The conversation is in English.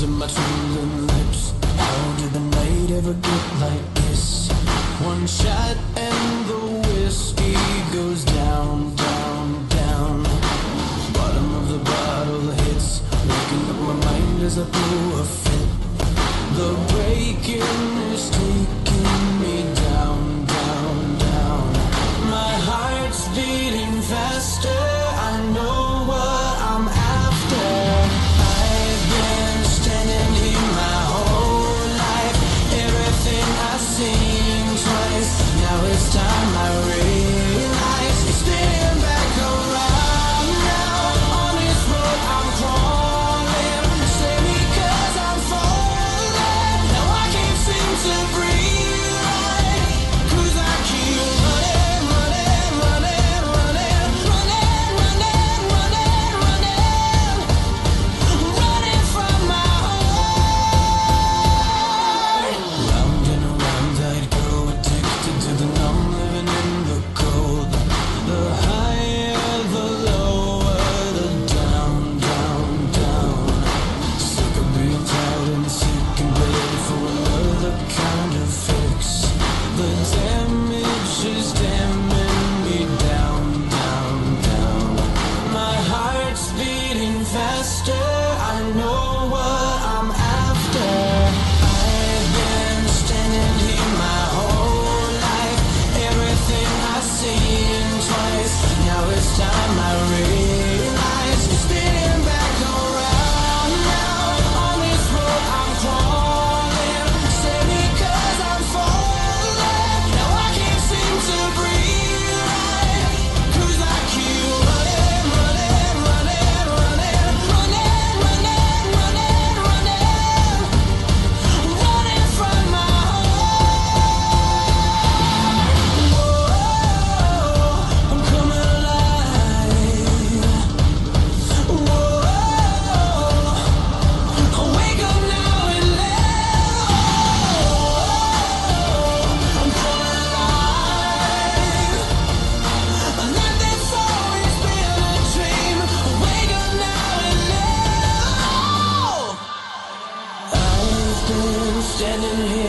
to my trembling lips. How did the night ever get like this? One shot and the whiskey goes down, down, down. Bottom of the bottle hits, waking up my mind as I blow a fit. The breaking is taking time. in here.